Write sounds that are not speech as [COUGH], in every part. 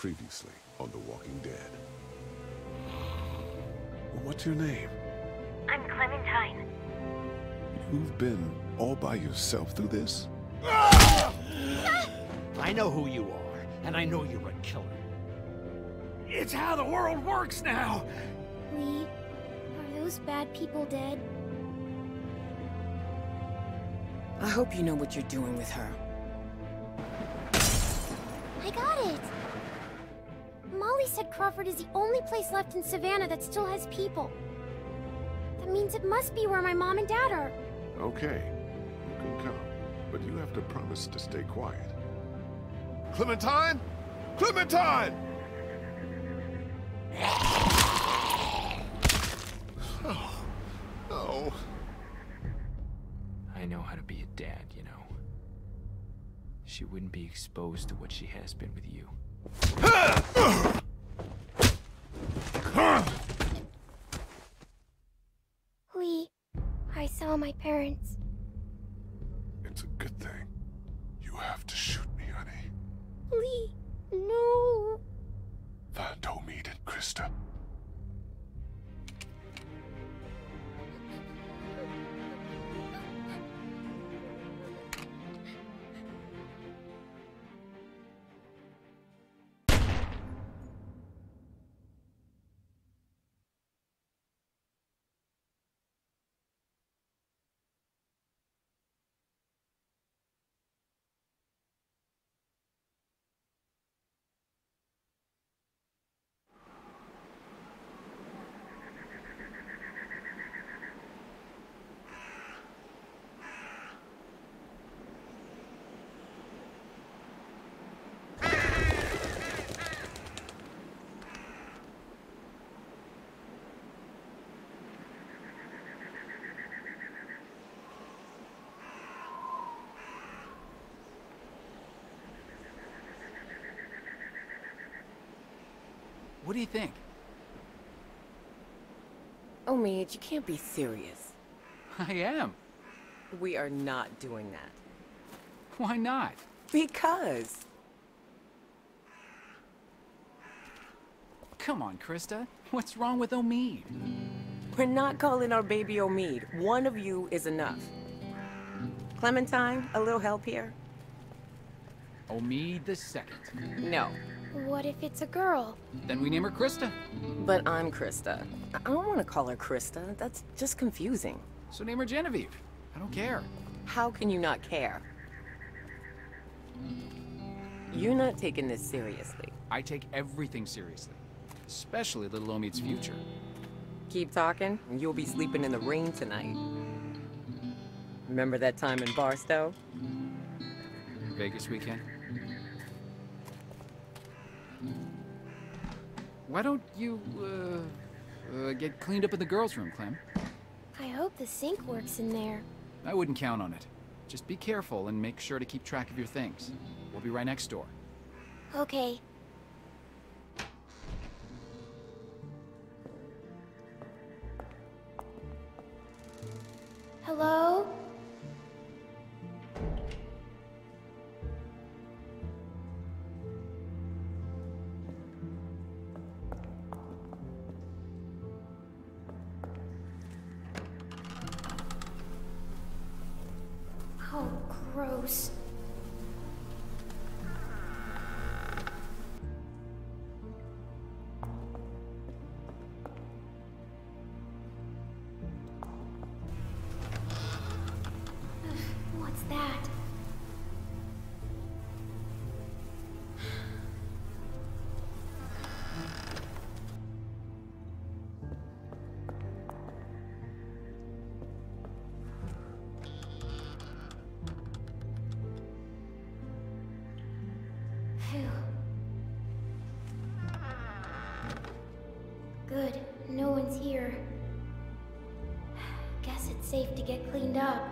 Previously on The Walking Dead. What's your name? I'm Clementine. You've been all by yourself through this? I know who you are, and I know you're a killer. It's how the world works now! Lee, are those bad people dead? I hope you know what you're doing with her. I got it! Molly said Crawford is the only place left in Savannah that still has people. That means it must be where my mom and dad are. Okay, you can come, but you have to promise to stay quiet. Clementine? Clementine! Oh, no. I know how to be a dad, you know. She wouldn't be exposed to what she has been with you. Lee, I saw my parents. It's a good thing. You have to shoot me, honey. Lee, no. Find Omid and Christa. What do you think? Oh, Omid, you can't be serious. [LAUGHS] I am. We are not doing that. Why not? Because. Come on, Christa. What's wrong with Omid? We're not calling our baby Omid. One of you is enough. Clementine, a little help here? Omid the second. No. What if it's a girl? Then we name her Christa. But I'm Christa. I I don't want to call her Christa. That's just confusing. So name her Genevieve. I don't care. How can you not care? You're not taking this seriously. I take everything seriously. Especially little Omid's future. Keep talking, and you'll be sleeping in the rain tonight. Remember that time in Barstow? Vegas weekend. Why don't you, uh, uh, get cleaned up in the girls' room, Clem? I hope the sink works in there. I wouldn't count on it. Just be careful and make sure to keep track of your things. We'll be right next door. Okay. Hello? That? Good, no one's here. [SIGHS] Guess it's safe to get cleaned up.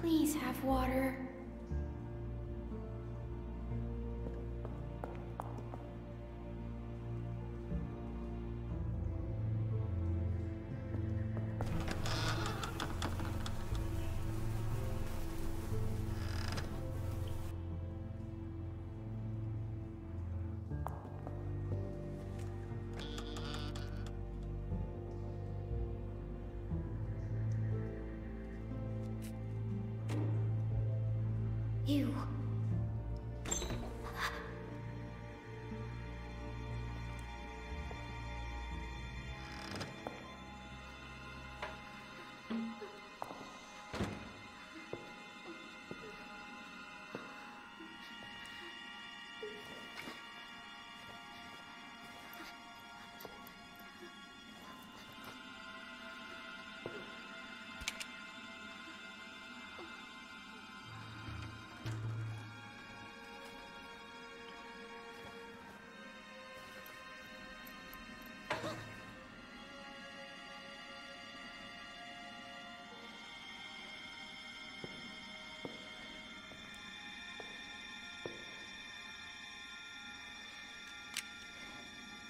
Please have water.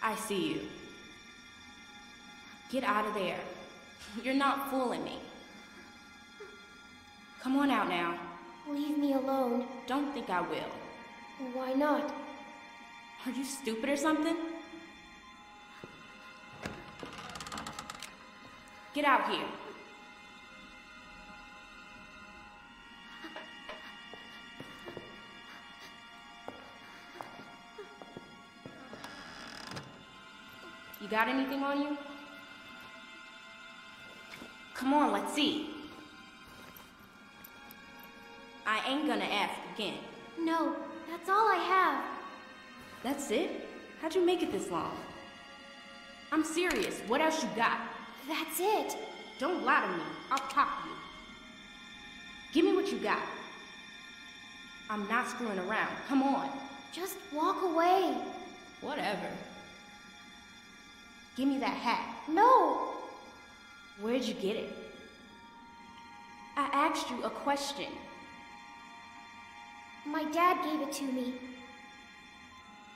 I see you. Get out of there. You're not fooling me. Come on out now. Leave me alone. Don't think I will. Why not? Are you stupid or something? Get out here. Got anything on you? Come on, let's see. I ain't gonna ask again. No, that's all I have. That's it? How'd you make it this long? I'm serious. What else you got? That's it. Don't lie to me. I'll pop you. Give me what you got. I'm not screwing around. Come on. Just walk away. Whatever. Give me that hat. No. Where'd you get it? I asked you a question. My dad gave it to me.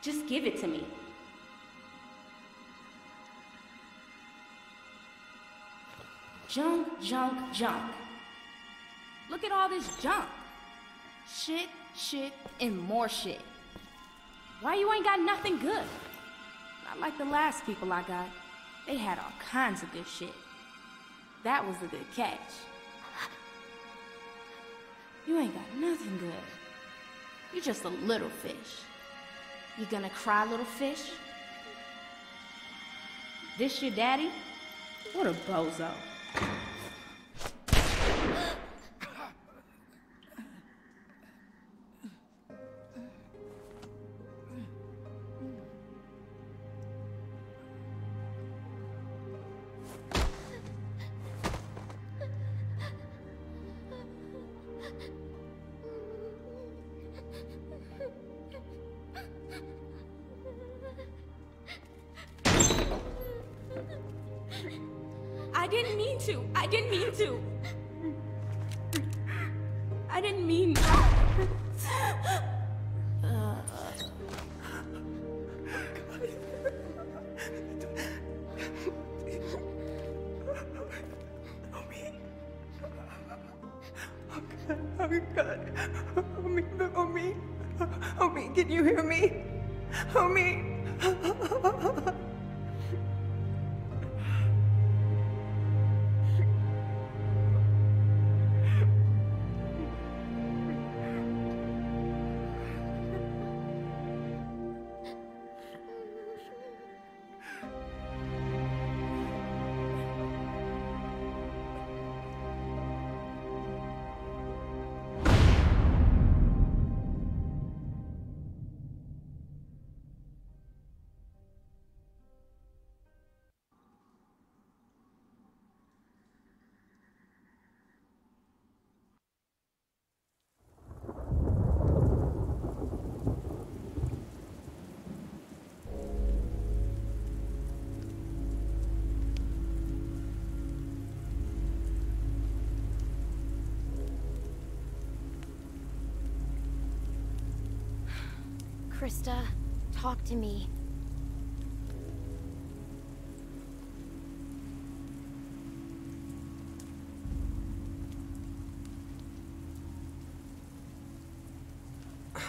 Just give it to me. Junk, junk, junk. Look at all this junk. Shit, shit, and more shit. Why you ain't got nothing good? Not like the last people I got. They had all kinds of good shit. That was a good catch. You ain't got nothing good. You're just a little fish. You gonna cry, little fish? This your daddy? What a bozo. Christa. Talk to me. [SIGHS]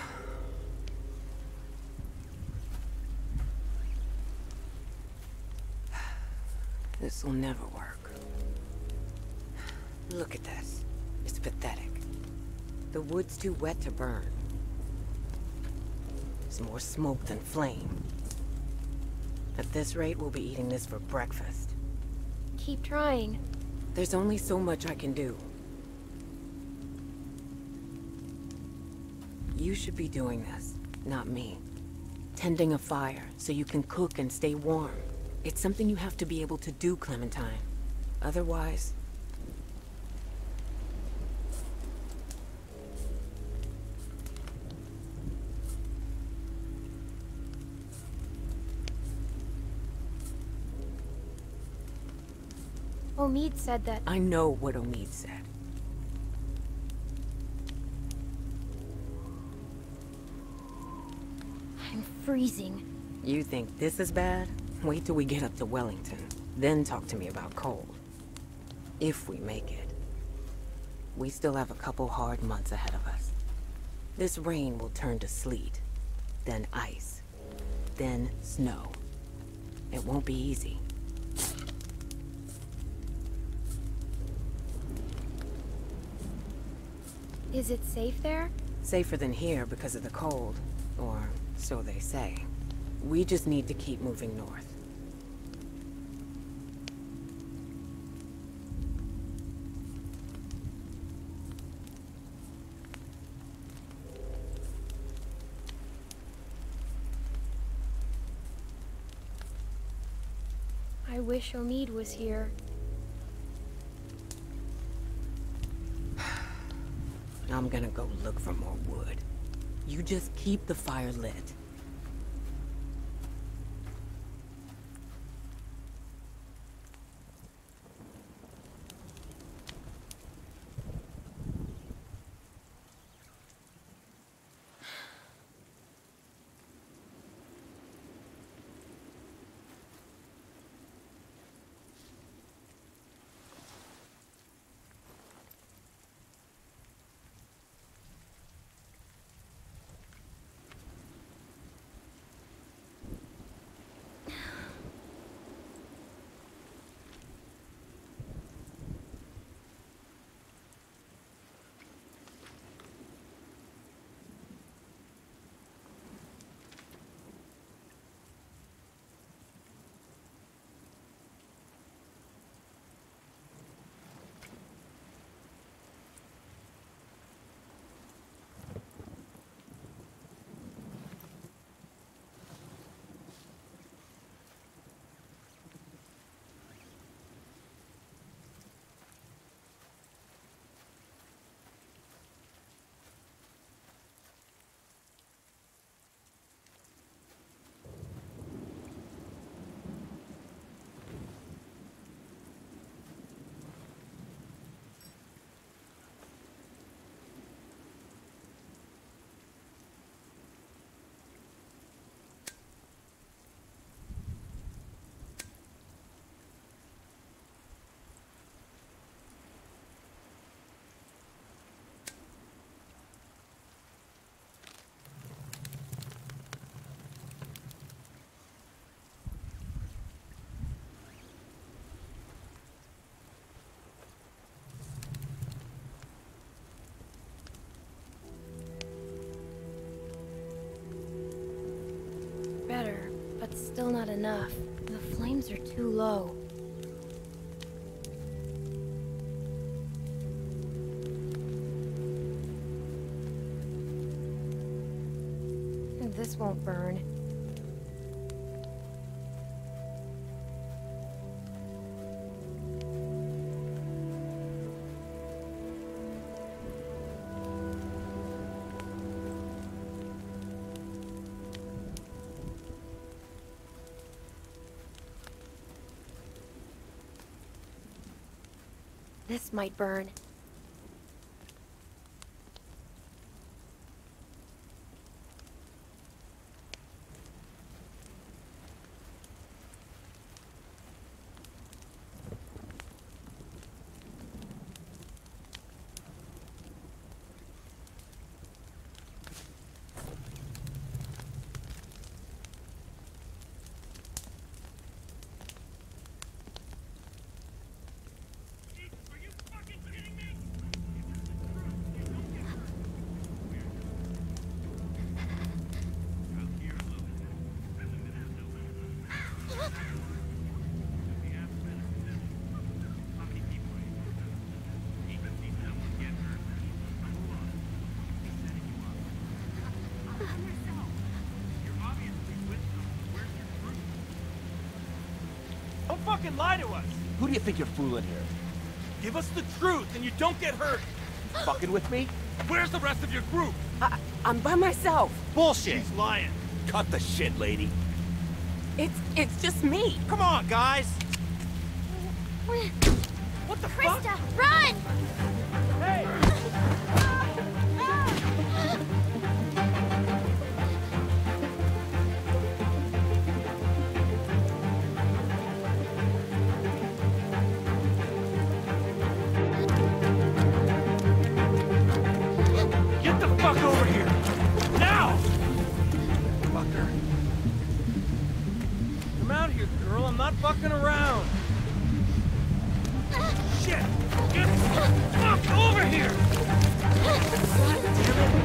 This will never work. Look at this. It's pathetic. The wood's too wet to burn. There's more smoke than flame. At this rate, we'll be eating this for breakfast. Keep trying. There's only so much I can do. You should be doing this, not me. Tending a fire so you can cook and stay warm. It's something you have to be able to do, Clementine. Otherwise... Omid said that I know what Omid said. I'm freezing. You think this is bad? Wait till we get up to Wellington. Then talk to me about cold. If we make it. We still have a couple hard months ahead of us. This rain will turn to sleet, then ice, then snow. It won't be easy. Is it safe there? Safer than here because of the cold. Or so they say. We just need to keep moving north. I wish Omid was here. I'm gonna go look for more wood. You just keep the fire lit. But still not enough. The flames are too low. This won't burn. Might burn. Fucking lie to us! Who do you think you're fooling here? Give us the truth and you don't get hurt! You fucking with me? Where's the rest of your group? I, I'm by myself. Bullshit! She's lying. Cut the shit, lady. It's it's just me. Come on, guys! What the fuck? Christa, run! Not fucking around. Shit! Get the fuck over here! God damn it!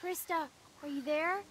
Christa, are you there?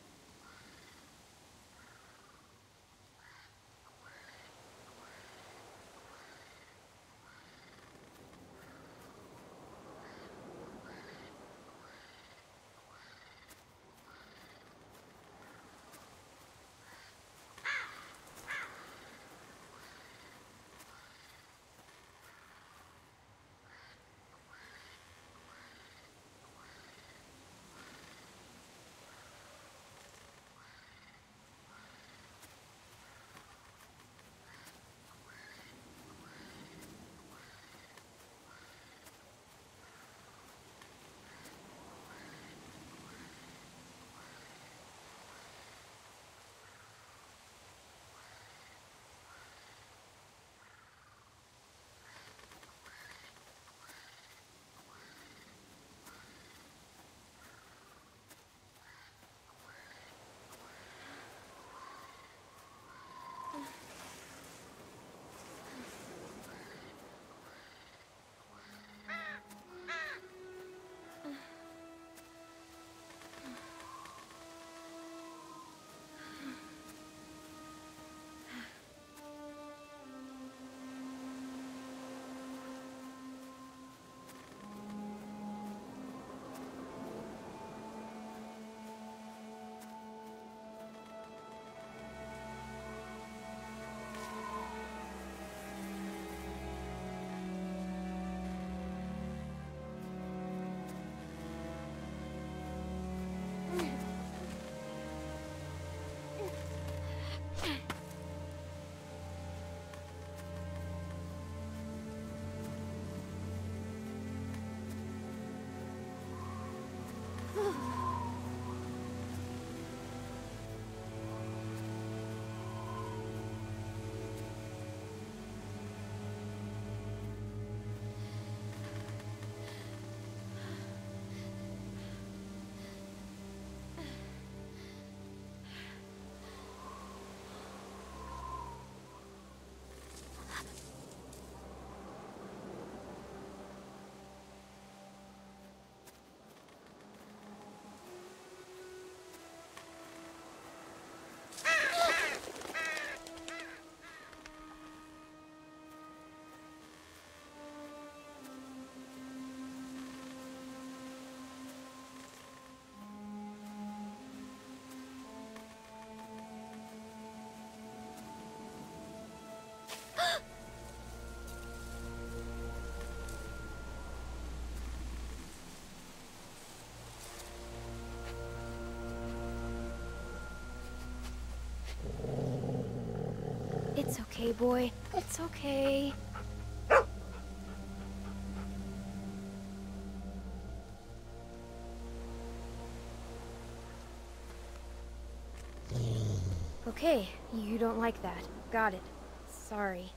It's okay, boy. It's okay. Okay, you don't like that. Got it. Sorry.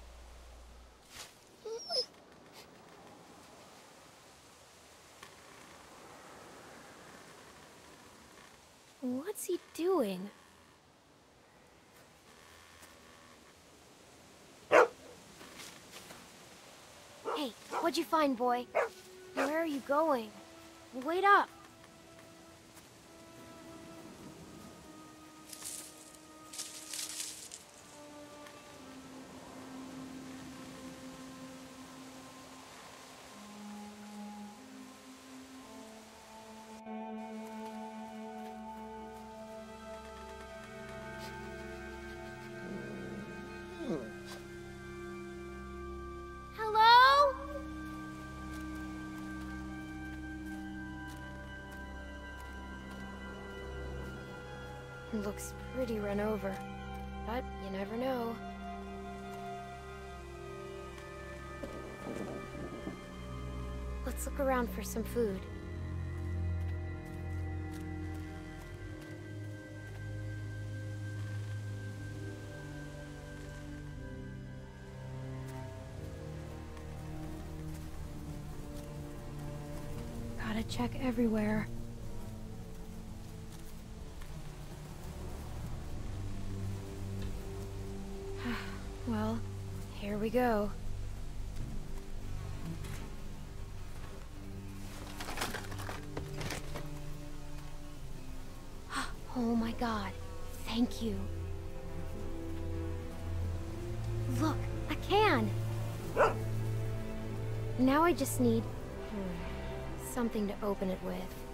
What's he doing? Hey, what'd you find, boy? Where are you going? Wait up! Looks pretty run over, but you never know. Let's look around for some food. Gotta check everywhere. We go. [GASPS] Oh my god. Thank you. Look, a can! [GASPS] Now I just need... hmm, something to open it with.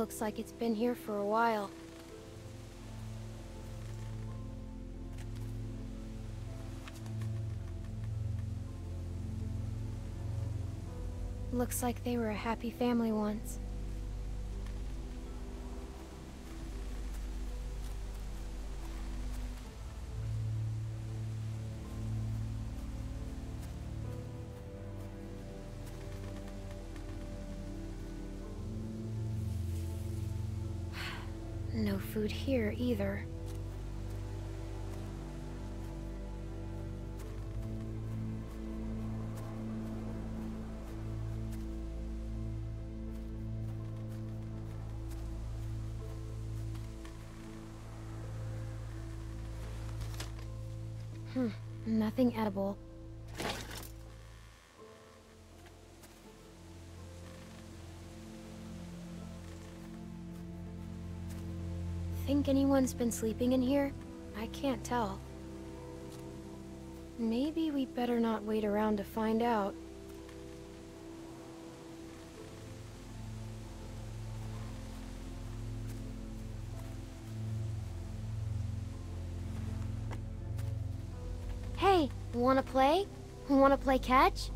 Looks like it's been here for a while. Looks like they were a happy family once. Food here either. Hmm, nothing edible. Anyone's been sleeping in here? I can't tell. Maybe we better not wait around to find out. Hey, wanna play? Wanna play catch?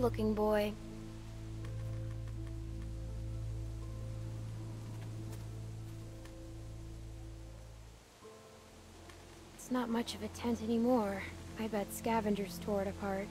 Looking, boy. It's not much of a tent anymore. I bet scavengers tore it apart.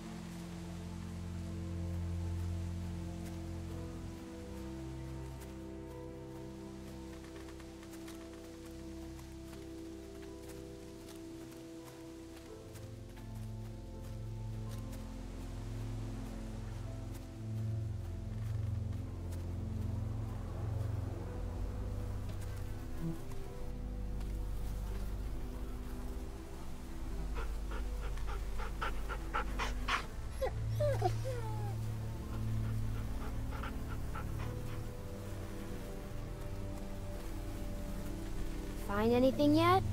Find anything yet?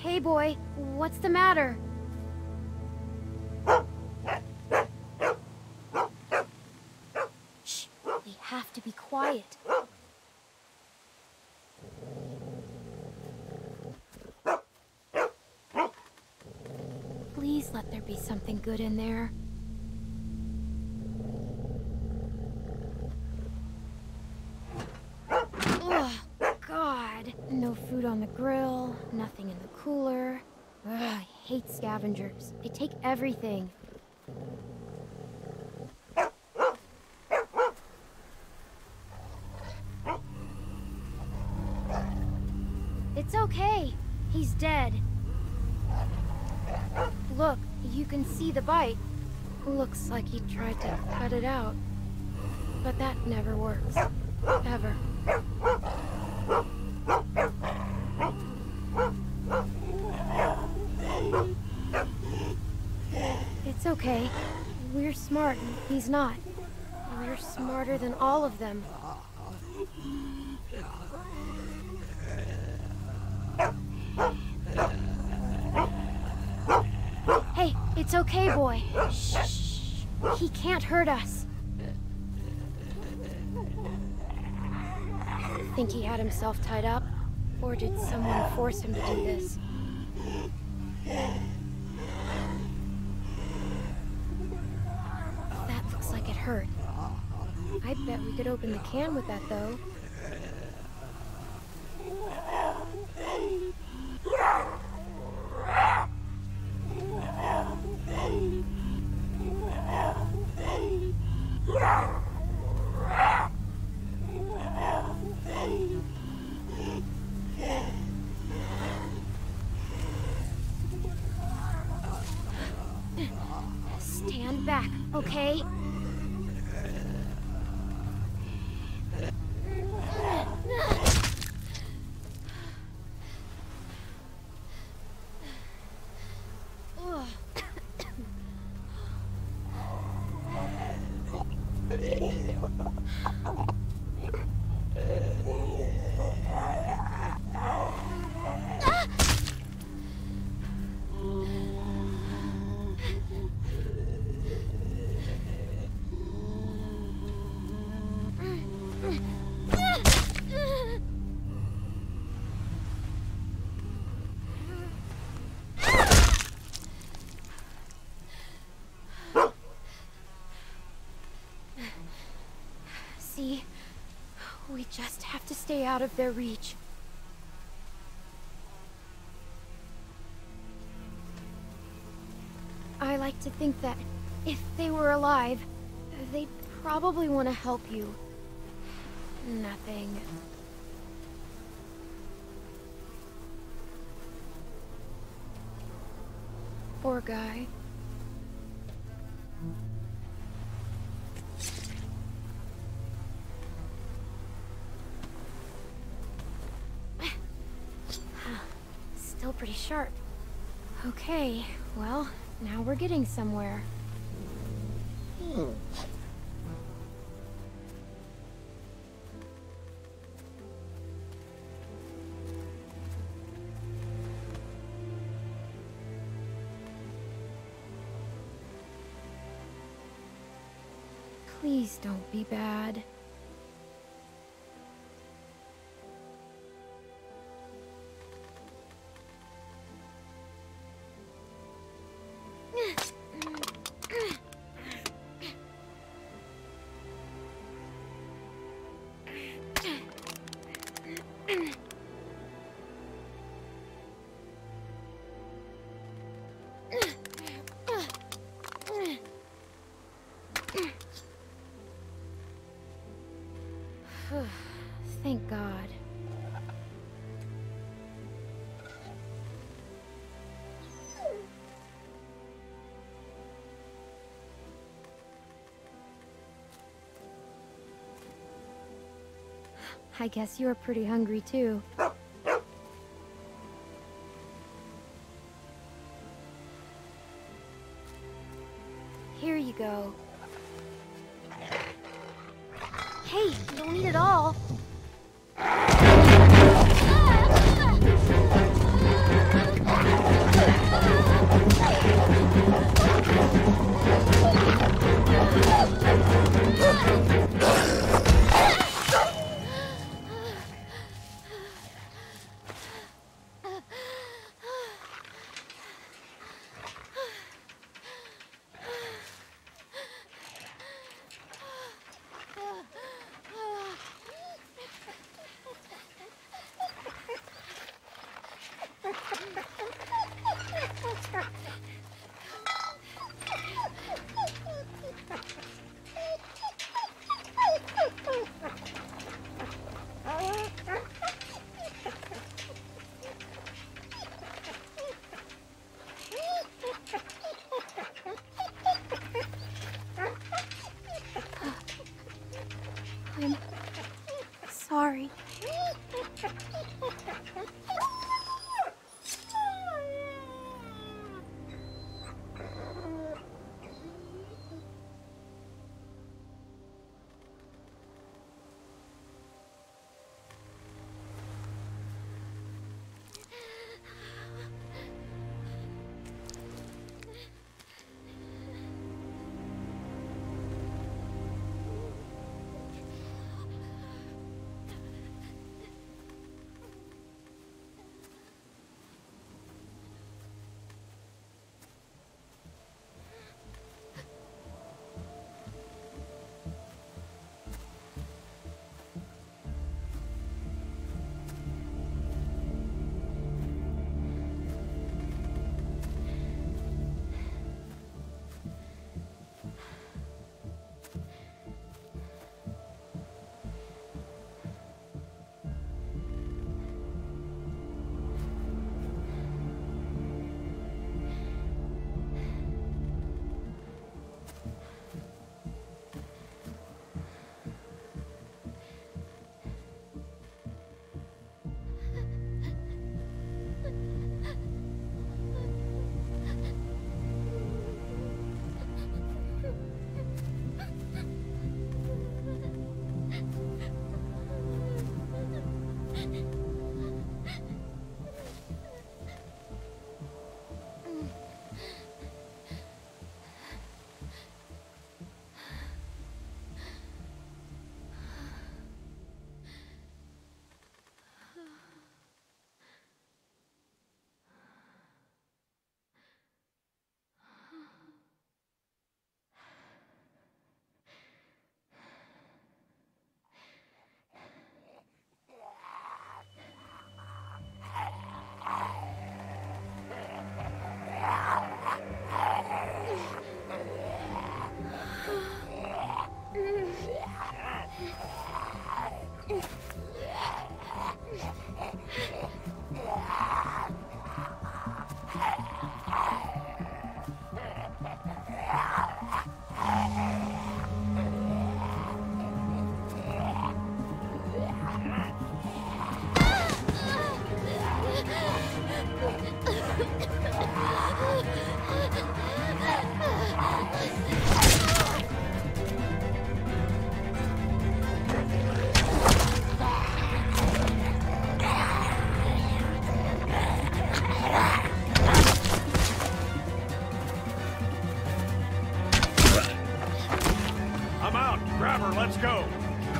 Hey boy, what's the matter? Shh, we have to be quiet. Please let there be something good in there. Ugh, God. No food on the grill, nothing in the cooler. Ugh, I hate scavengers. They take everything. It's okay. He's dead. Look, you can see the bite. Looks like he tried to cut it out. But that never works. Ever. It's okay. We're smart, and he's not. We're smarter than all of them. Hey, it's okay, boy. Shh. He can't hurt us. Think he had himself tied up? Or did someone force him to do this? Can with that, though. Valeu. É We just have to stay out of their reach. I like to think that if they were alive, they'd probably want to help you. Nothing. Poor guy. Okay, well, now we're getting somewhere. I guess you're pretty hungry too. Uh,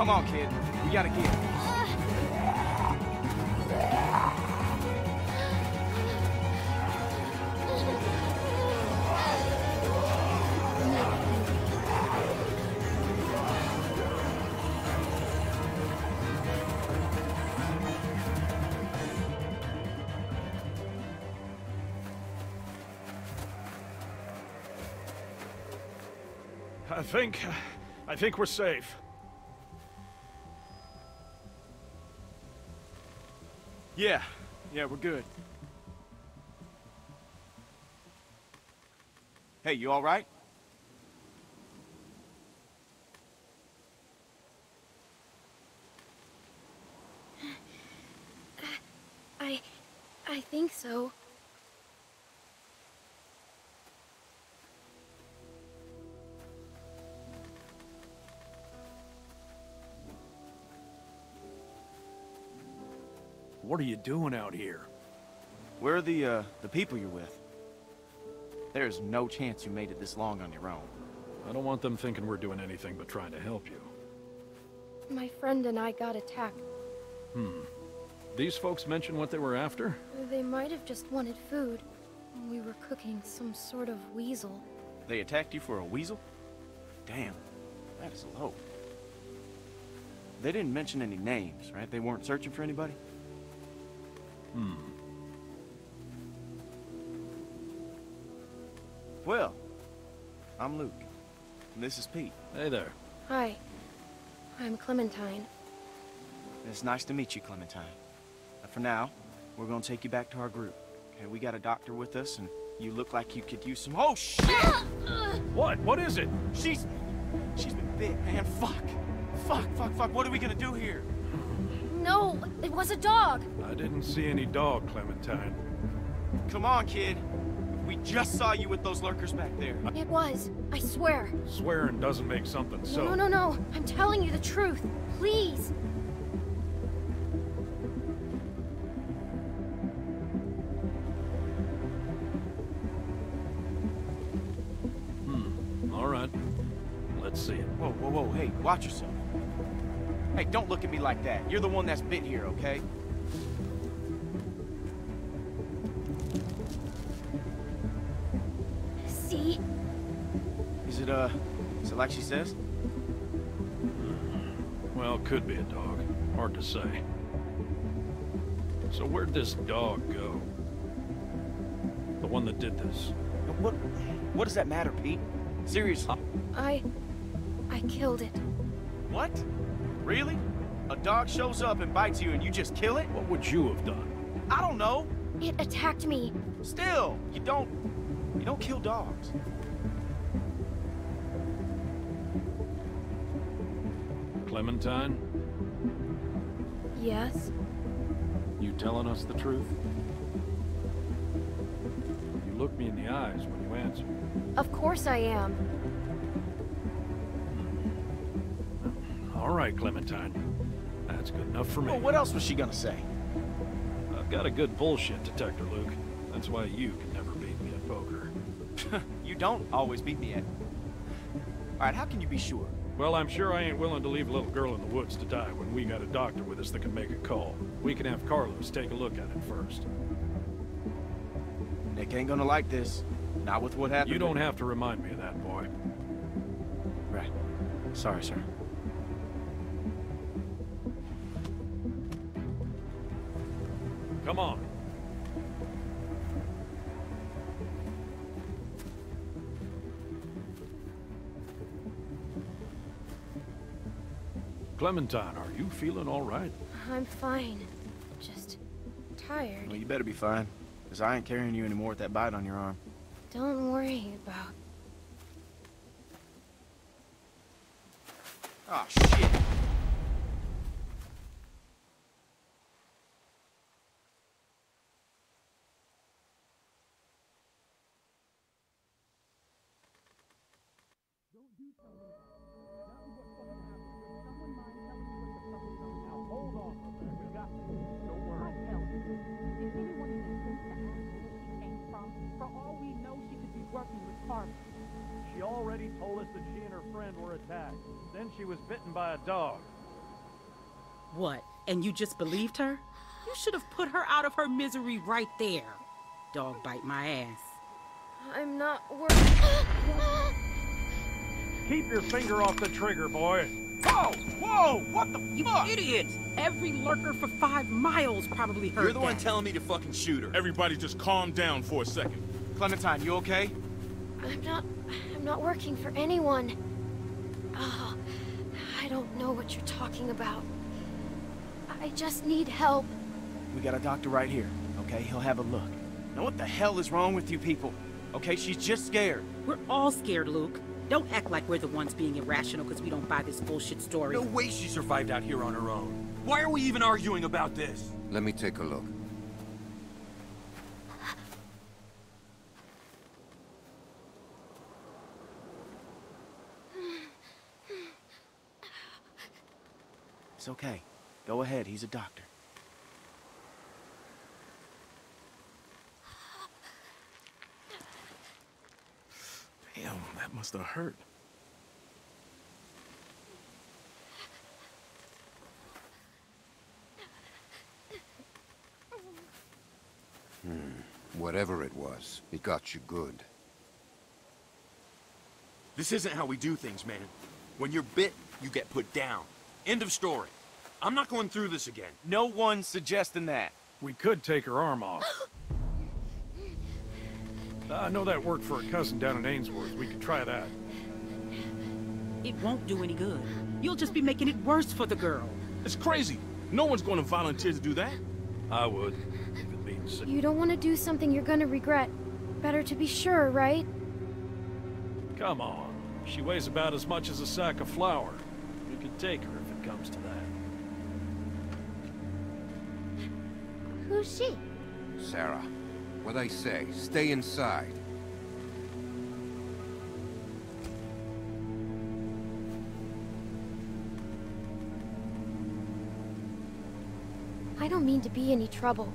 Come on, kid. We gotta get. I think... Uh, I think we're safe. Yeah. Yeah, we're good. Hey, you all right? What are you doing out here? Where are the, uh, the people you're with? There's no chance you made it this long on your own. I don't want them thinking we're doing anything but trying to help you. My friend and I got attacked. Hmm. These folks mention what they were after? They might have just wanted food. We were cooking some sort of weasel. They attacked you for a weasel? Damn, that is low. They didn't mention any names, right? They weren't searching for anybody? Hmm. Well, I'm Luke. And this is Pete. Hey there. Hi. I'm Clementine. It's nice to meet you, Clementine. But for now, we're gonna take you back to our group. Okay, we got a doctor with us, and you look like you could use some- Oh, shit! What? What is it? She's... She's been bit, man. Fuck. Fuck, fuck, fuck. What are we gonna do here? No, it was a dog. I didn't see any dog, Clementine. Come on, kid. We just saw you with those lurkers back there. It was. I swear. Swearing doesn't make something so. No, no, no. I'm telling you the truth. Please. Look at me like that. You're the one that's been here, okay? See? Is it, uh, is it like she says? Well, could be a dog. Hard to say. So where'd this dog go? The one that did this. What, what does that matter, Pete? Seriously. I... I killed it. What? Really? A dog shows up and bites you and you just kill it? What would you have done? I don't know. It attacked me. Still, you don't... You don't kill dogs. Clementine, Yes? you telling us the truth? You look me in the eyes when you answer. Of course I am. All right, Clementine. That's good enough for me. Well, what else was she gonna say? I've got a good bullshit detector, Luke. That's why you can never beat me at poker. [LAUGHS] you don't always beat me at... Alright, how can you be sure? Well, I'm sure I ain't willing to leave a little girl in the woods to die when we got a doctor with us that can make a call. We can have Carlos take a look at it first. Nick ain't gonna like this. Not with what happened. You don't have to remind me of that, boy. Right. Sorry, sir. Clementine, are you feeling all right? I'm fine. Just tired. Well, you better be fine. Because I ain't carrying you anymore with that bite on your arm. Don't worry about... she was bitten by a dog. What? And you just believed her? You should have put her out of her misery right there. Dog bite my ass. I'm not worried. Keep your finger off the trigger, boy. Whoa! Whoa! What the You fuck? idiot! Every lurker for five miles probably heard You're the one telling me to fucking shoot her. Everybody just calm down for a second. Clementine, you okay? I'm not... I'm not working for anyone. I don't know what you're talking about. I just need help. We got a doctor right here, okay? He'll have a look. Now what the hell is wrong with you people? Okay, she's just scared. We're all scared, Luke. Don't act like we're the ones being irrational because we don't buy this bullshit story. No way she survived out here on her own. Why are we even arguing about this? Let me take a look. It's okay. Go ahead, he's a doctor. Damn, that must have hurt. Hmm. Whatever it was, it got you good. This isn't how we do things, man. When you're bit, you get put down. End of story. I'm not going through this again. No one's suggesting that. We could take her arm off. I know that worked for a cousin down in Ainsworth. We could try that. It won't do any good. You'll just be making it worse for the girl. It's crazy. No one's going to volunteer to do that. I would, if it means... You don't want to do something you're gonna regret. Better to be sure, right? Come on. She weighs about as much as a sack of flour. We could take her if it comes to that. Who's she? Sarah, what I say, stay inside. I don't mean to be any trouble.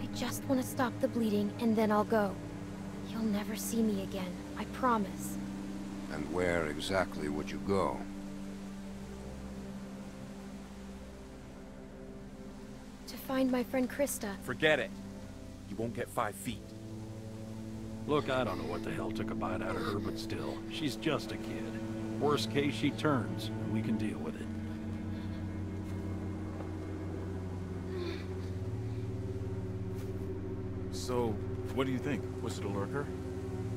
I just want to stop the bleeding, and then I'll go. You'll never see me again, I promise. And where exactly would you go? Find my friend Christa. Forget it. You won't get five feet. Look, I don't know what the hell took a bite out of her, but still, she's just a kid. Worst case, she turns, and we can deal with it. So, what do you think? Was it a lurker?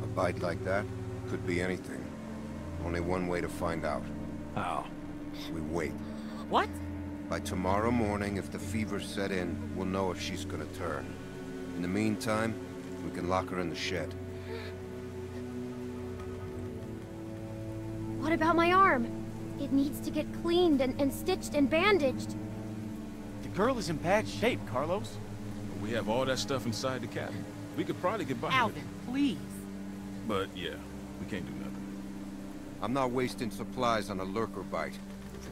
A bite like that? Could be anything. Only one way to find out. How? We wait. What? By tomorrow morning, if the fever set in, we'll know if she's gonna turn. In the meantime, we can lock her in the shed. What about my arm? It needs to get cleaned and, and stitched and bandaged. The girl is in bad shape, Carlos. We have all that stuff inside the cabin. We could probably get by with Alvin, please. But yeah, we can't do nothing. I'm not wasting supplies on a lurker bite.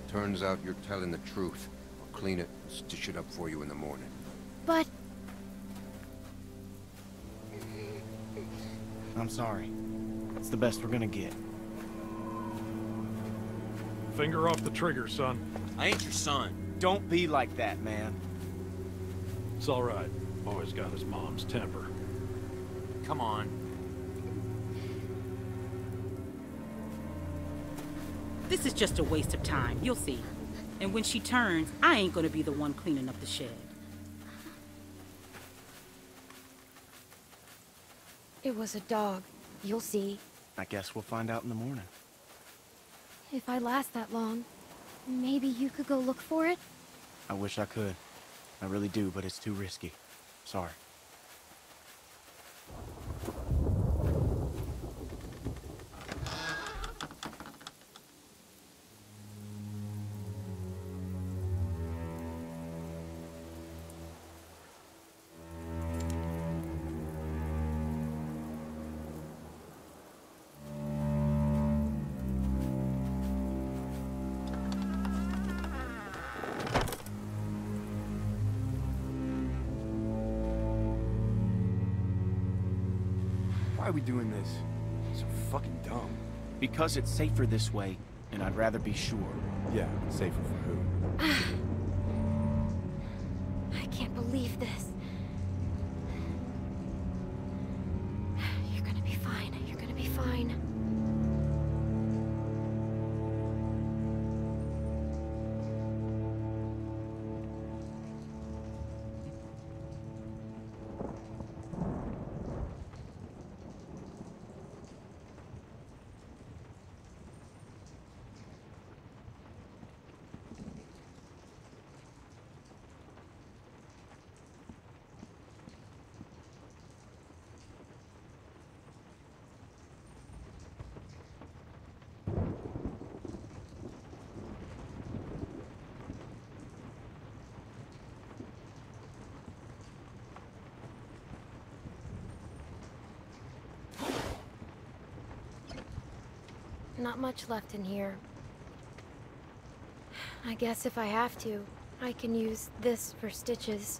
If it turns out you're telling the truth, I'll clean it and stitch it up for you in the morning. But I'm sorry. It's the best we're gonna get. Finger off the trigger, son. I ain't your son. Don't be like that, man. It's all right. Boy's got his mom's temper. Come on. This is just a waste of time, you'll see. And when she turns, I ain't gonna be the one cleaning up the shed. it was a dog. You'll see. I guess we'll find out in the morning. If I last that long, maybe you could go look for it? I wish I could. I really do, but it's too risky. Sorry. Because it's safer this way, and I'd rather be sure. Yeah, safer Not much left in here. I guess if I have to, I can use this for stitches.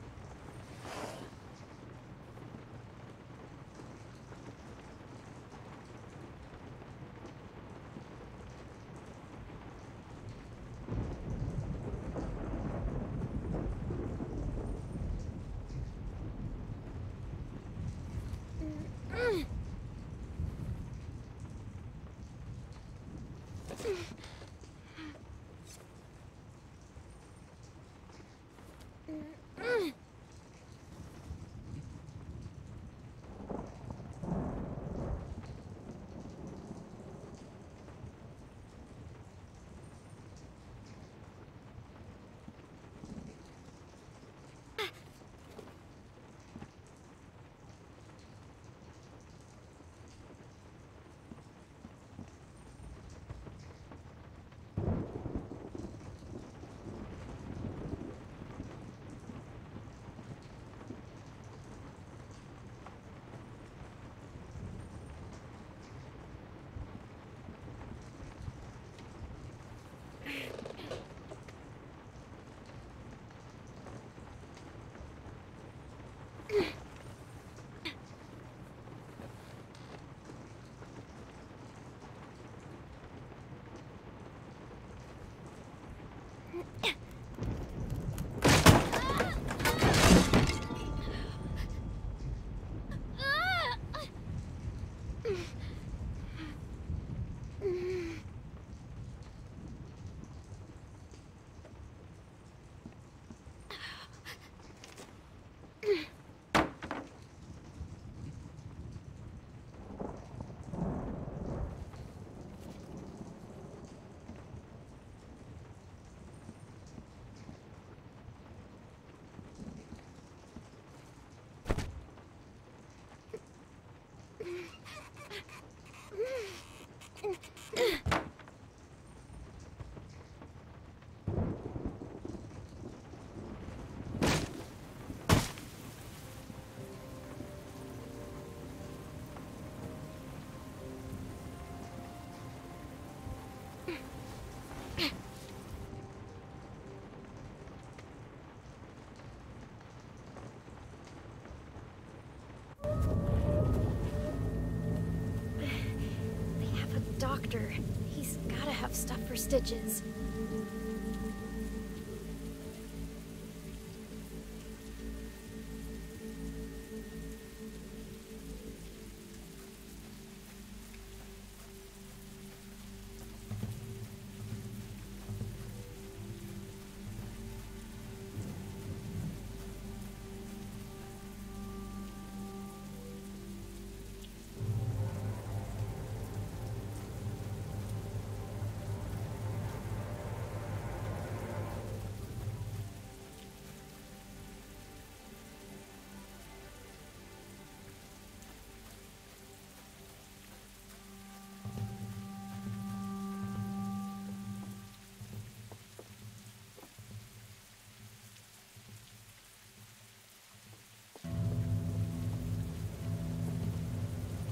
Doctor. He's gotta have stuff for stitches.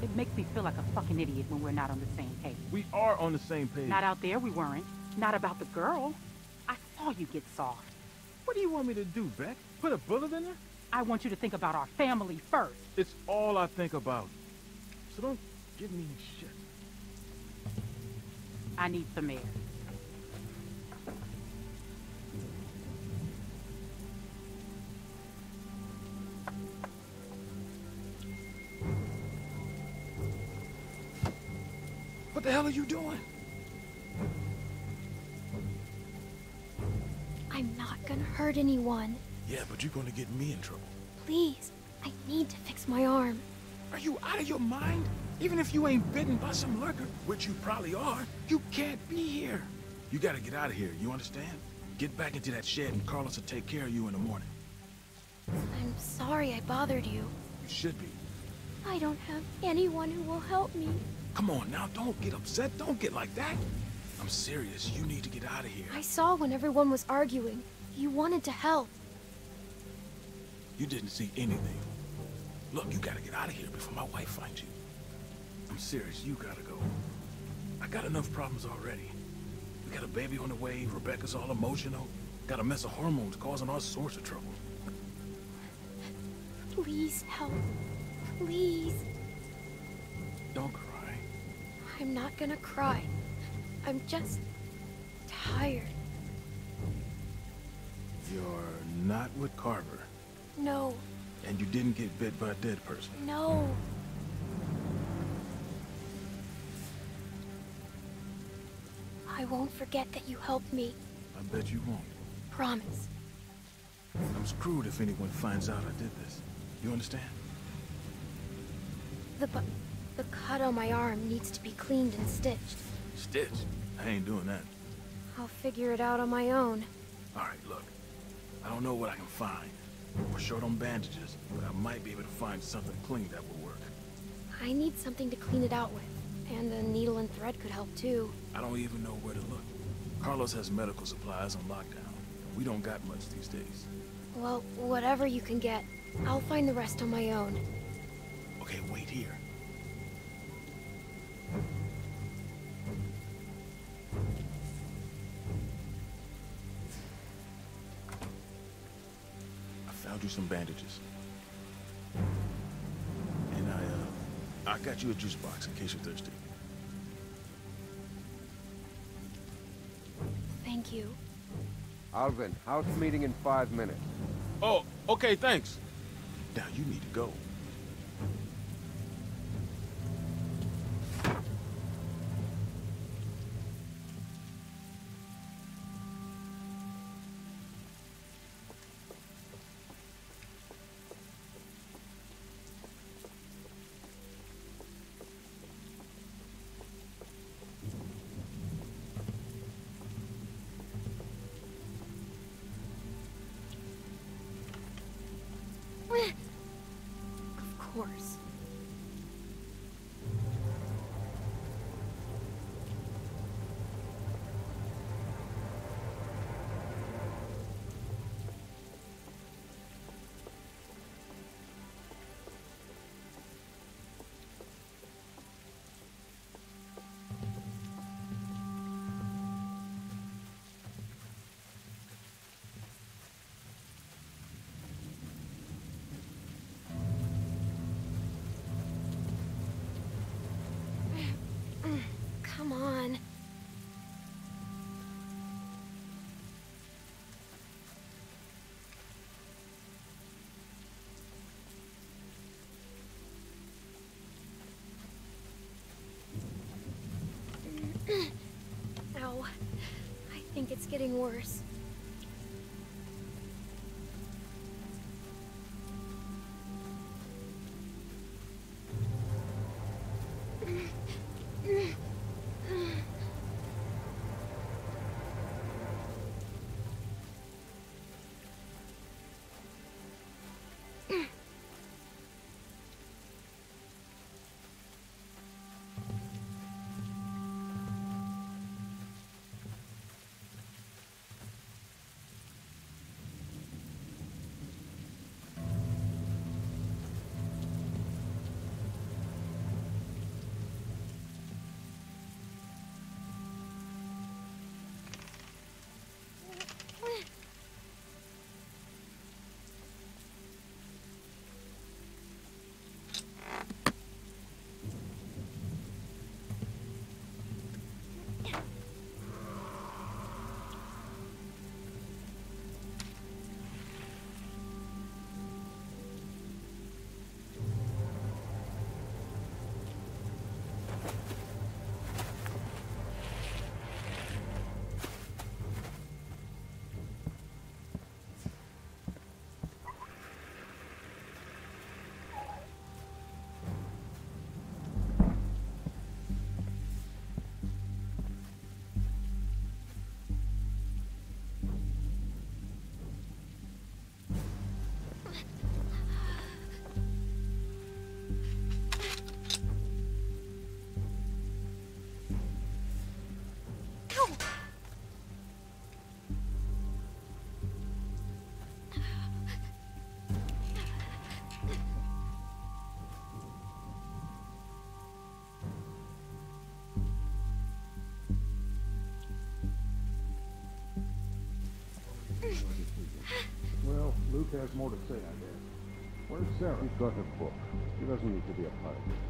It makes me feel like a fucking idiot when we're not on the same page. We are on the same page. Not out there, we weren't. Not about the girl. I saw you get soft. What do you want me to do, Beck? Put a bullet in her? I want you to think about our family first. It's all I think about. So don't give me any shit. I need some air. The hell are you doing? I'm not gonna hurt anyone. Yeah, but you're gonna get me in trouble. Please, I need to fix my arm. Are you out of your mind? Even if you ain't bitten by some lurker, which you probably are, you can't be here. You gotta get out of here, you understand? Get back into that shed and Carlos will take care of you in the morning. I'm sorry I bothered you. You should be. I don't have anyone who will help me. Come on now, don't get upset. Don't get like that. I'm serious. You need to get out of here. I saw when everyone was arguing. You wanted to help. You didn't see anything. Look, you gotta get out of here before my wife finds you. I'm serious. You gotta go. I got enough problems already. We got a baby on the way. Rebecca's all emotional. Got a mess of hormones causing all sorts of trouble. Please help. Please. Don't cry. I'm not gonna cry. I'm just tired. You're not with Carver, No, and you didn't get bit by a dead person. no. I won't forget that you helped me. I bet you won't. Promise. I'm screwed if anyone finds out I did this. You understand? The bu the cut on my arm needs to be cleaned and stitched. Stitch? I ain't doing that. I'll figure it out on my own. All right, look. I don't know what I can find. We're short on bandages, but I might be able to find something clean that will work. I need something to clean it out with. And a needle and thread could help too. I don't even know where to look. Carlos has medical supplies on lockdown. And we don't got much these days. Well, whatever you can get. I'll find the rest on my own. Okay, wait here. I found you some bandages. And I, uh, I got you a juice box in case you're thirsty. Thank you. Alvin, house meeting in five minutes. Oh, okay, thanks. Now you need to go. Ow. I think it's getting worse. Well, Luke has more to say, I guess. Where's Sarah? He's got her book. She doesn't need to be a it.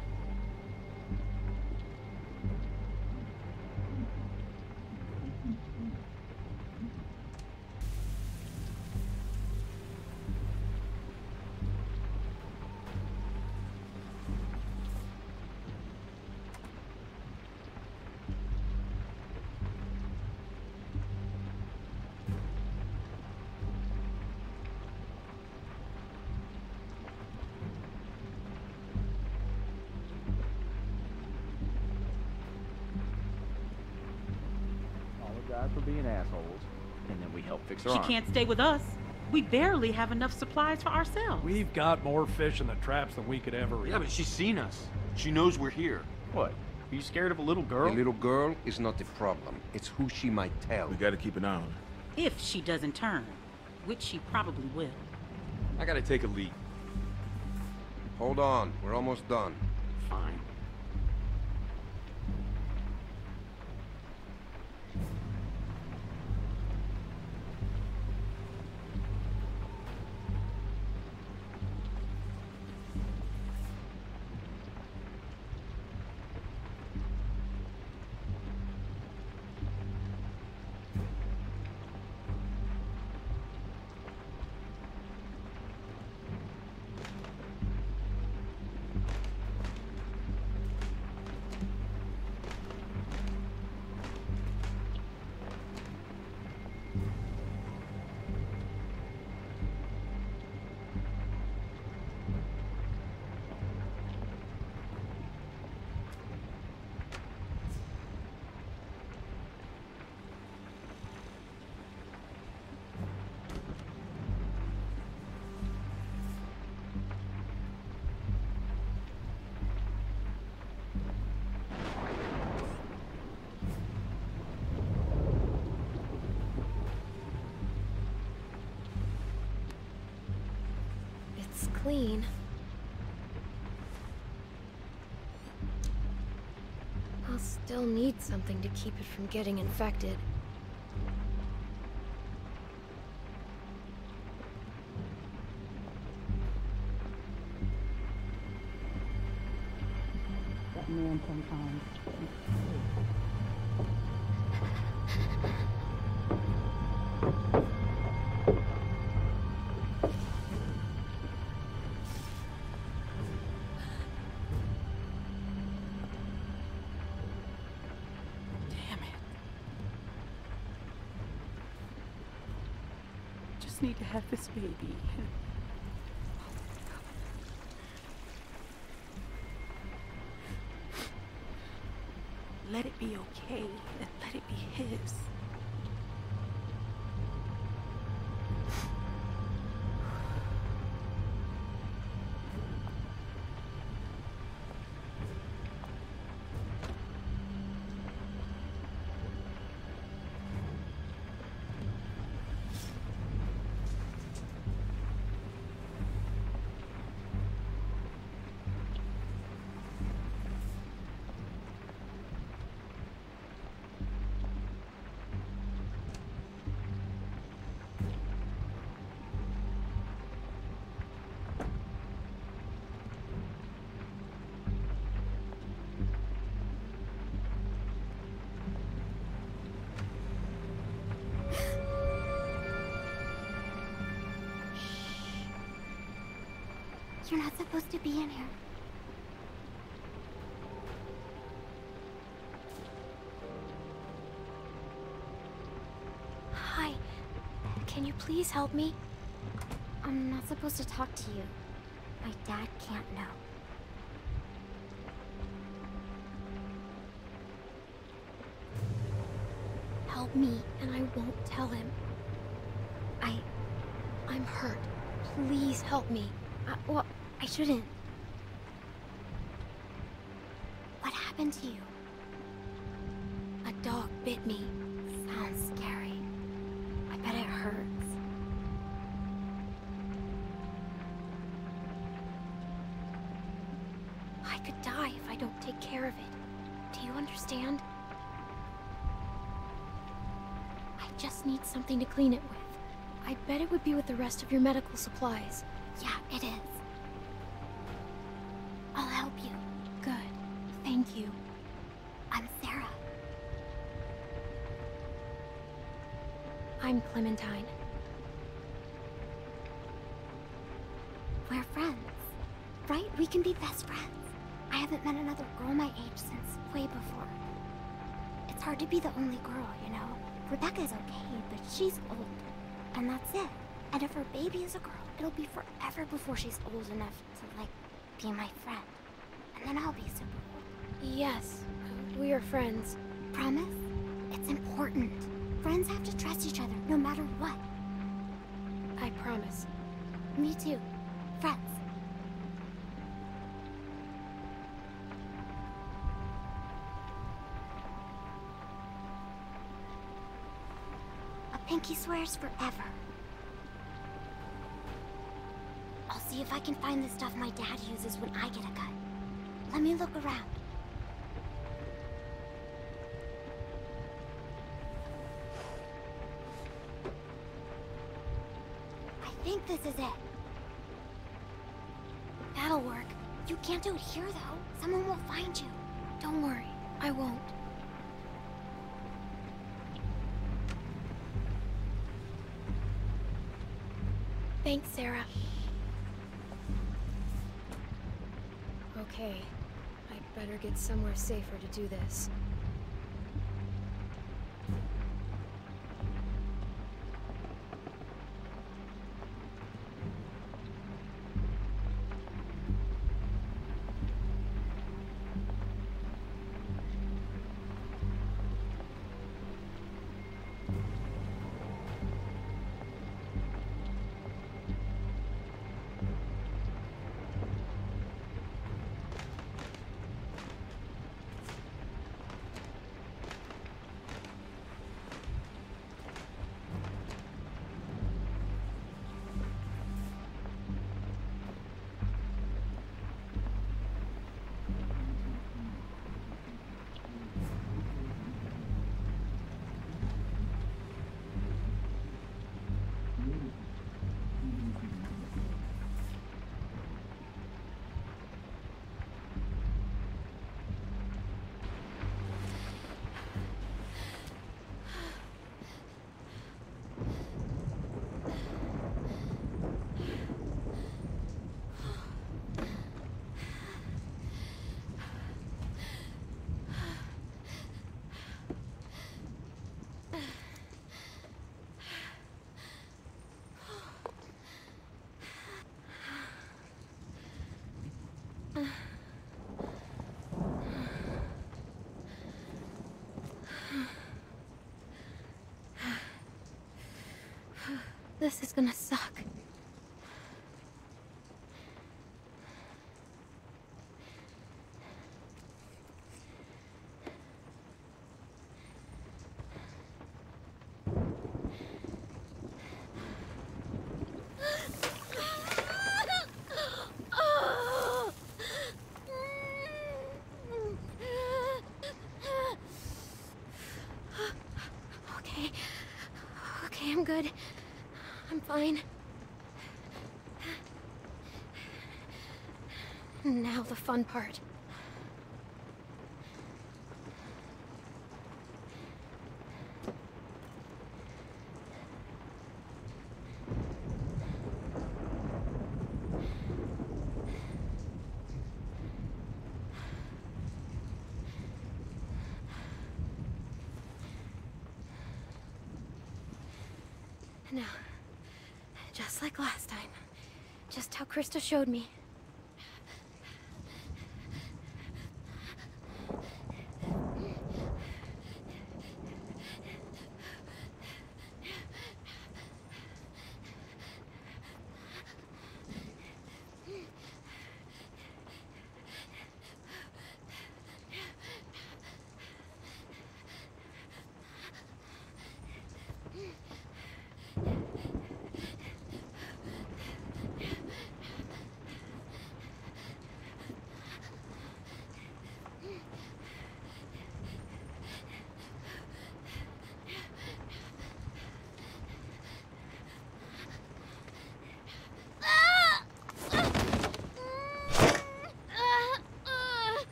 Apologize for being assholes, and then we help fix her She arm. can't stay with us. We barely have enough supplies for ourselves. We've got more fish in the traps than we could ever eat. Yeah, but she's seen us. She knows we're here. What? Are you scared of a little girl? A little girl is not the problem. It's who she might tell. We gotta keep an eye on her. If she doesn't turn, which she probably will. I gotta take a leak. Hold on, we're almost done. Still need something to keep it from getting infected. Baby. Let it be okay and let it be his. You're not supposed to be in here. Hi. Can you please help me? I'm not supposed to talk to you. My dad can't know. Help me, and I won't tell him. I... I'm hurt. Please help me. I, well, shouldn't. What happened to you? A dog bit me. Sounds scary. I bet it hurts. I could die if I don't take care of it. Do you understand? I just need something to clean it with. I bet it would be with the rest of your medical supplies. Yeah, it is. Thank you. I'm Sarah. I'm Clementine. We're friends. Right? We can be best friends. I haven't met another girl my age since way before. It's hard to be the only girl, you know? Rebecca's okay, but she's old. And that's it. And if her baby is a girl, it'll be forever before she's old enough to, like, be my friend. And then I'll be super. Yes, we are friends. Promise? It's important. Friends have to trust each other, no matter what. I promise. Me too. Friends. A pinky swears forever. I'll see if I can find the stuff my dad uses when I get a gun. Let me look around. This is it. That'll work. You can't do it here, though. Someone will find you. Don't worry. I won't. Thanks, Sarah. Okay. I'd better get somewhere safer to do this. This is gonna suck. Good. Fine. Now the fun part. Now, just like last time. Just how Christa showed me.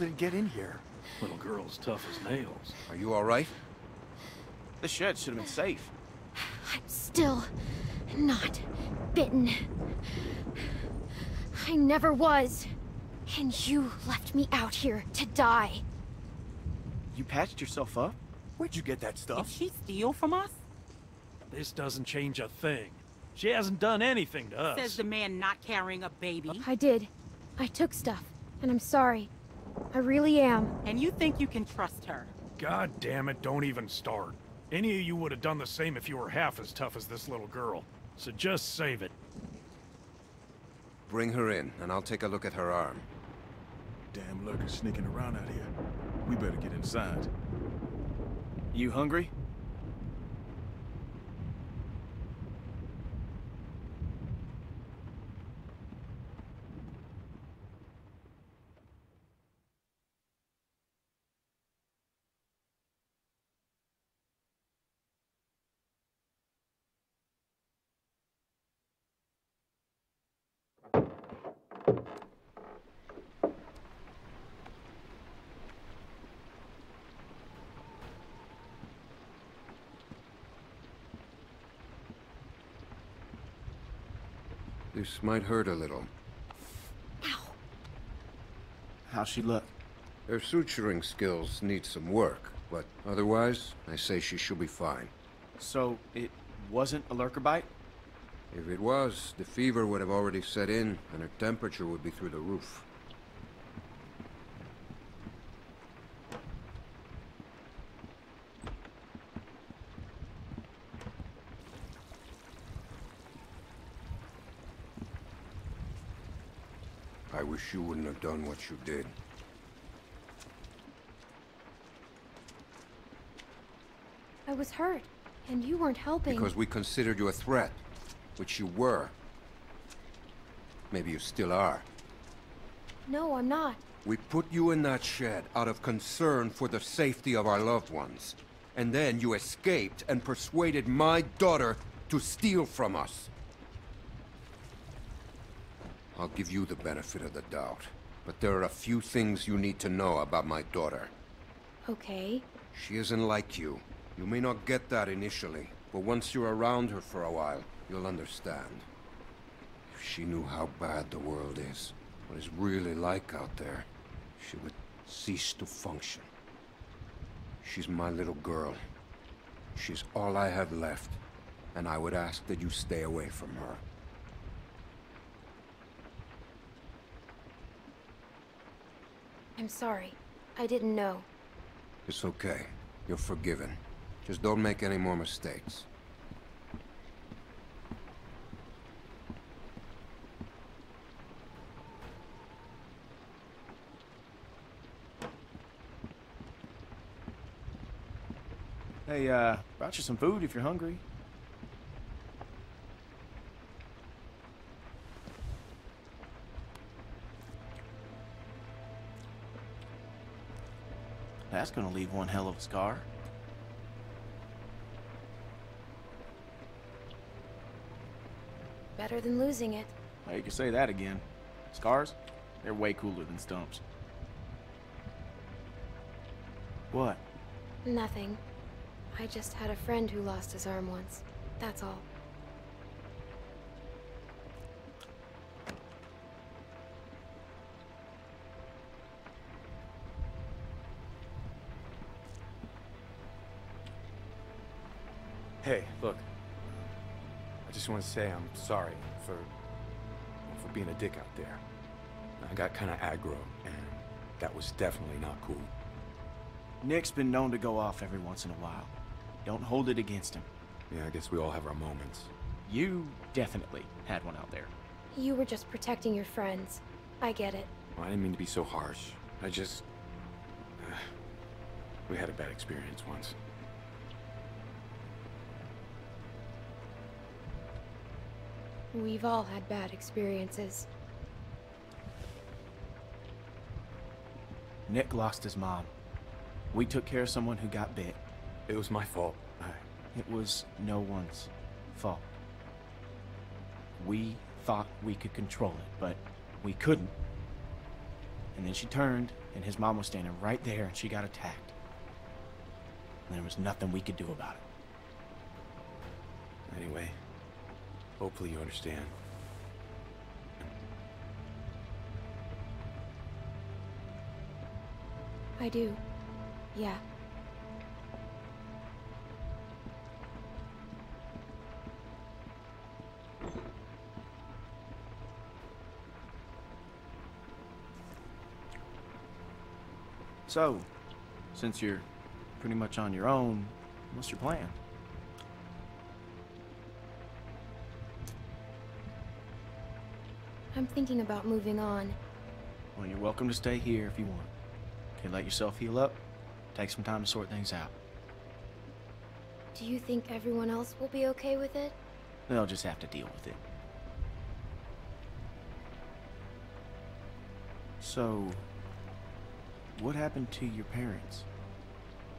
How the hell did it get in here? Little girl's tough as nails. Are you all right? The shed should have been safe. I'm still not bitten. I never was. And you left me out here to die. You patched yourself up? Where'd you get that stuff? Did she steal from us? This doesn't change a thing. She hasn't done anything to us. Says the man not carrying a baby. I did. I took stuff, and I'm sorry. I really am. And you think you can trust her? God damn it, don't even start. Any of you would have done the same if you were half as tough as this little girl. So just save it. Bring her in, and I'll take a look at her arm. Damn lurkers sneaking around out here. We better get inside. You hungry? This might hurt a little. How's she look? Her suturing skills need some work, but otherwise, I say she should be fine. So, it wasn't a lurker bite? If it was, the fever would have already set in, and her temperature would be through the roof. You wouldn't have done what you did. I was hurt, and you weren't helping. Because we considered you a threat, which you were. Maybe you still are. No, I'm not. We put you in that shed out of concern for the safety of our loved ones. And then you escaped and persuaded my daughter to steal from us. I'll give you the benefit of the doubt. But there are a few things you need to know about my daughter. Okay. She isn't like you. You may not get that initially, but once you're around her for a while, you'll understand. If she knew how bad the world is, what it's really like out there, she would cease to function. She's my little girl. She's all I have left, and I would ask that you stay away from her. I'm sorry. I didn't know. It's okay. You're forgiven. Just don't make any more mistakes. Hey, uh, brought you some food if you're hungry. That's gonna leave one hell of a scar. Better than losing it. Well, you can say that again. Scars? They're way cooler than stumps. What? Nothing. I just had a friend who lost his arm once. That's all. Hey, look. I just want to say I'm sorry for for being a dick out there. I got kind of aggro, and that was definitely not cool. Nick's been known to go off every once in a while. Don't hold it against him. Yeah, I guess we all have our moments. You definitely had one out there. You were just protecting your friends. I get it. Well, I didn't mean to be so harsh. I just... uh, we had a bad experience once. We've all had bad experiences. Nick lost his mom. We took care of someone who got bit. It was my fault. I... It was no one's fault. We thought we could control it, but we couldn't. And then she turned, and his mom was standing right there, and she got attacked. And there was nothing we could do about it. Anyway, hopefully you understand. I do. Yeah. So, since you're pretty much on your own, what's your plan? I'm thinking about moving on. Well, you're welcome to stay here if you want. Okay, let yourself heal up. Take some time to sort things out. Do you think everyone else will be okay with it? They'll just have to deal with it. So, what happened to your parents?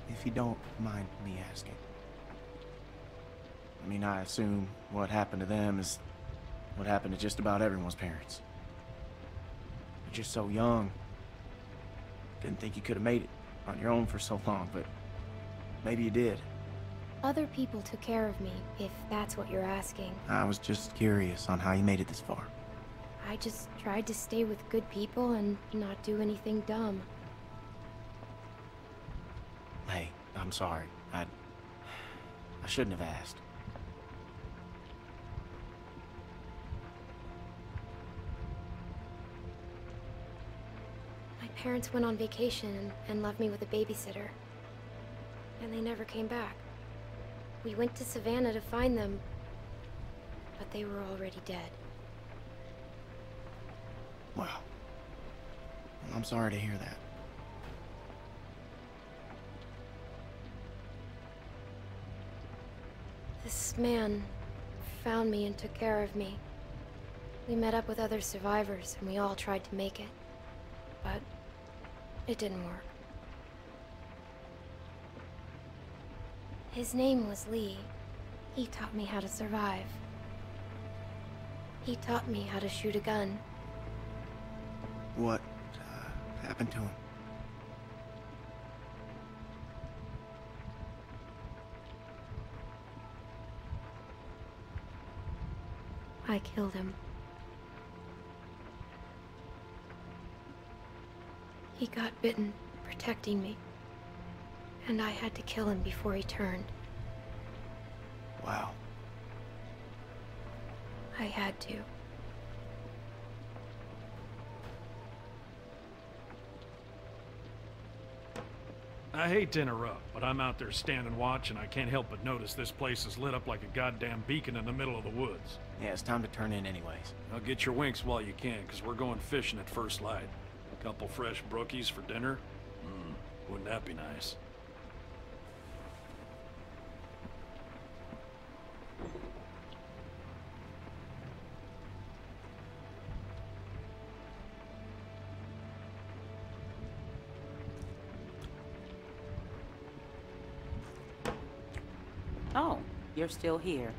If you don't mind me asking. I mean, I assume what happened to them is what happened to just about everyone's parents. You're just so young. Didn't think you could have made it on your own for so long, but maybe you did. Other people took care of me, if that's what you're asking. I was just curious on how you made it this far. I just tried to stay with good people and not do anything dumb. Hey, I'm sorry. I... I shouldn't have asked. Parents went on vacation and left me with a babysitter. And they never came back. We went to Savannah to find them, but they were already dead. Wow. I'm sorry to hear that. This man found me and took care of me. We met up with other survivors and we all tried to make it. But it didn't work. His name was Lee. He taught me how to survive. He taught me how to shoot a gun. What uh, happened to him? I killed him. He got bitten, protecting me. And I had to kill him before he turned. Wow. I had to. I hate to interrupt, but I'm out there standing watch and I can't help but notice this place is lit up like a goddamn beacon in the middle of the woods. Yeah, it's time to turn in anyways. Now get your winks while you can, because we're going fishing at first light. Couple fresh brookies for dinner? Hmm, wouldn't that be nice? Oh, you're still here.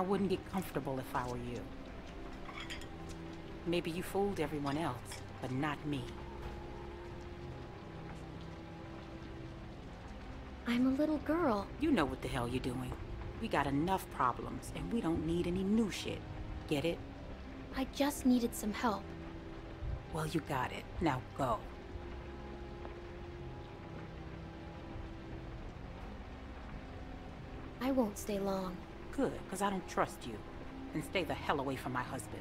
I wouldn't get comfortable if I were you. Maybe you fooled everyone else, but not me. I'm a little girl. You know what the hell you're doing. We got enough problems, and we don't need any new shit. Get it? I just needed some help. Well, you got it. Now go. I won't stay long. Good, because I don't trust you. And stay the hell away from my husband.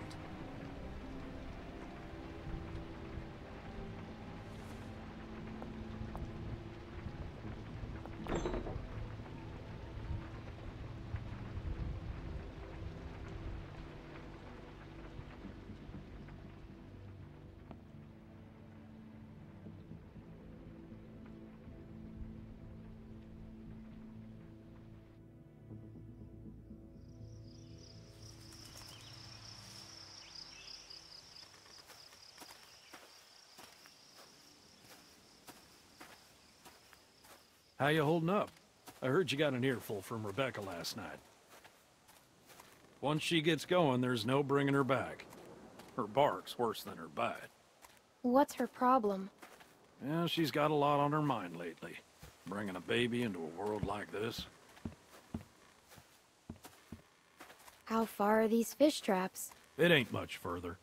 How you holding up? I heard you got an earful from Rebecca last night. Once she gets going, there's no bringing her back. Her bark's worse than her bite. What's her problem? Yeah, she's got a lot on her mind lately. Bringing a baby into a world like this. How far are these fish traps? It ain't much further.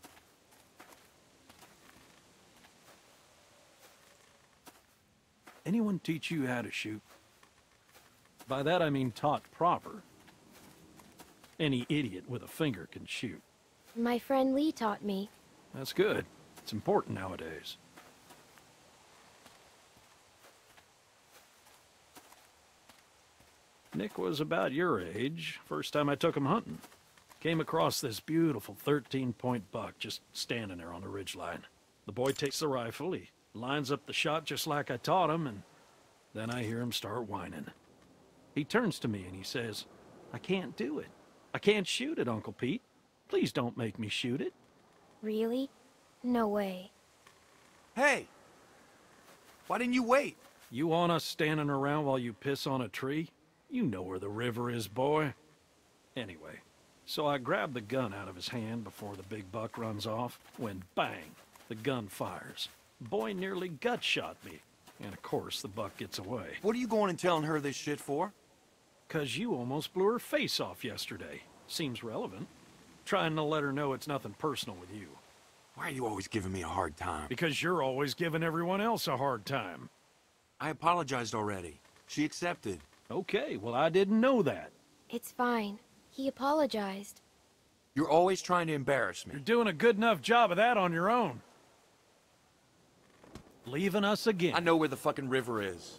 Anyone teach you how to shoot? By that I mean taught proper. Any idiot with a finger can shoot. My friend Lee taught me. That's good. It's important nowadays. Nick was about your age, first time I took him hunting. Came across this beautiful 13-point buck just standing there on the ridgeline. The boy takes the rifle, he lines up the shot just like I taught him, and then I hear him start whining. He turns to me and he says, I can't do it. I can't shoot it, Uncle Pete. Please don't make me shoot it. Really? No way. Hey! Why didn't you wait? You want us standing around while you piss on a tree? You know where the river is, boy. Anyway, so I grab the gun out of his hand before the big buck runs off, when bang, the gun fires. Boy nearly gut shot me. And of course, the buck gets away. What are you going and telling her this shit for? Cause you almost blew her face off yesterday. Seems relevant. Trying to let her know it's nothing personal with you. Why are you always giving me a hard time? Because you're always giving everyone else a hard time. I apologized already. She accepted. Okay, well I didn't know that. It's fine. He apologized. You're always trying to embarrass me. You're doing a good enough job of that on your own. Leaving us again. I know where the fucking river is.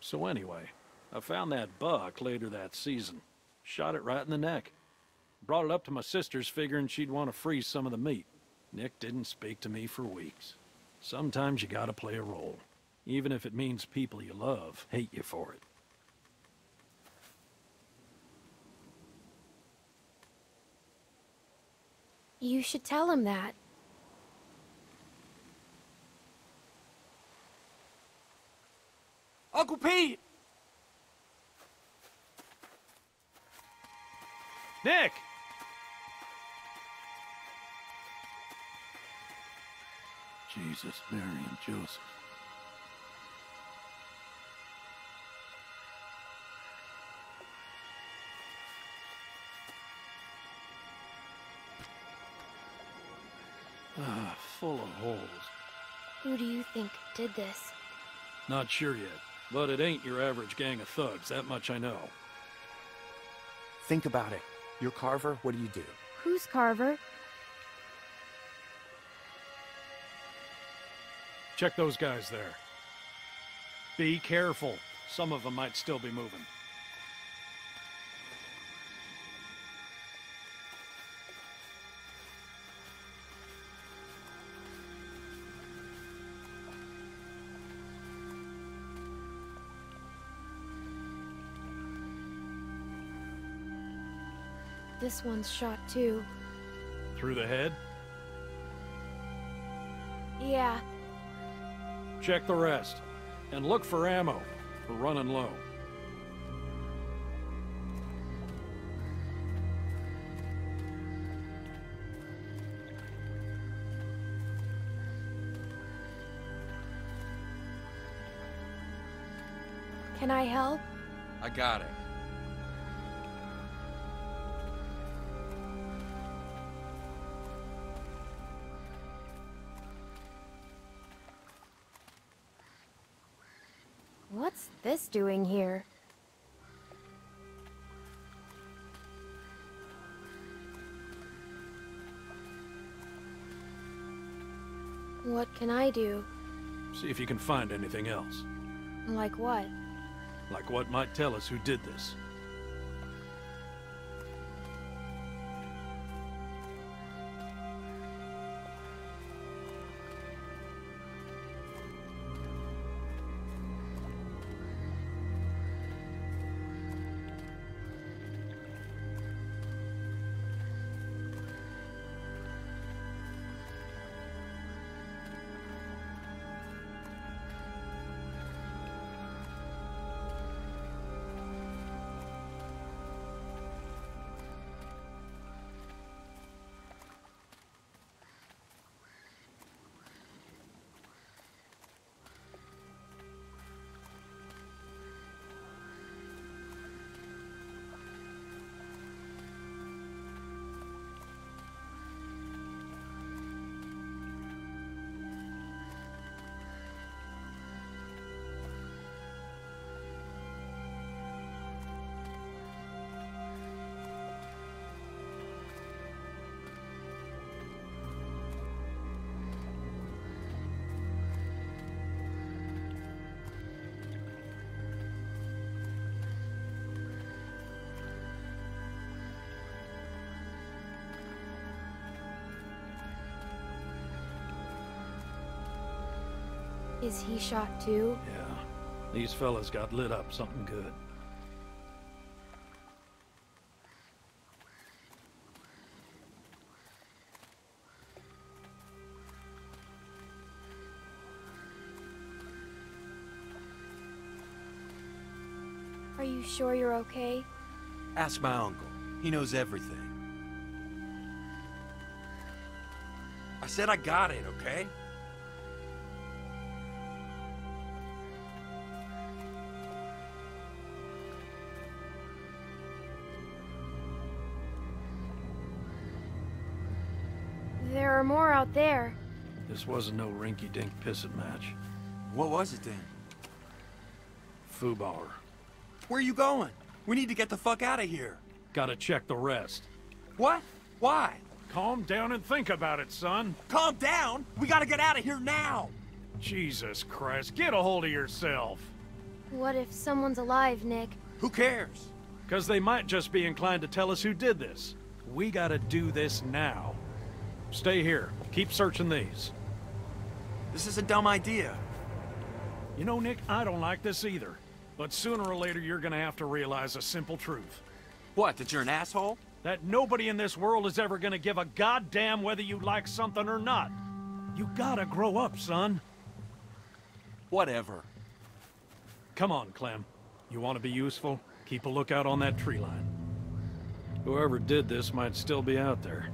So anyway, I found that buck later that season. Shot it right in the neck. Brought it up to my sister's figuring she'd want to freeze some of the meat. Nick didn't speak to me for weeks. Sometimes you gotta play a role. Even if it means people you love hate you for it. You should tell him that. Uncle Pete! Nick! Jesus, Mary, and Joseph. Did this? Not sure yet, but it ain't your average gang of thugs, that much I know. Think about it. You're Carver, what do you do? Who's Carver? Check those guys there. Be careful. Some of them might still be moving. This one's shot too. Through the head? Yeah. Check the rest. And look for ammo. We're running low. Can I help? I got it. This doing here? What can I do? See if you can find anything else. Like what? Like what might tell us who did this. Is he shot too? Yeah. These fellas got lit up something good. Are you sure you're okay? Ask my uncle. He knows everything. I said I got it, okay? Out there. This wasn't no rinky-dink pissing match. What was it then? Fubauer. Where are you going? We need to get the fuck out of here. Gotta check the rest. What? Why? Calm down and think about it, son. Calm down? We gotta get out of here now! Jesus Christ, get a hold of yourself. What if someone's alive, Nick? Who cares? Because they might just be inclined to tell us who did this. We gotta do this now. Stay here. Keep searching these. This is a dumb idea. You know, Nick, I don't like this either. But sooner or later, you're gonna have to realize a simple truth. What, that you're an asshole? That nobody in this world is ever gonna give a goddamn whether you like something or not. You gotta grow up, son. Whatever. Come on, Clem. You want to be useful? Keep a lookout on that tree line. Whoever did this might still be out there,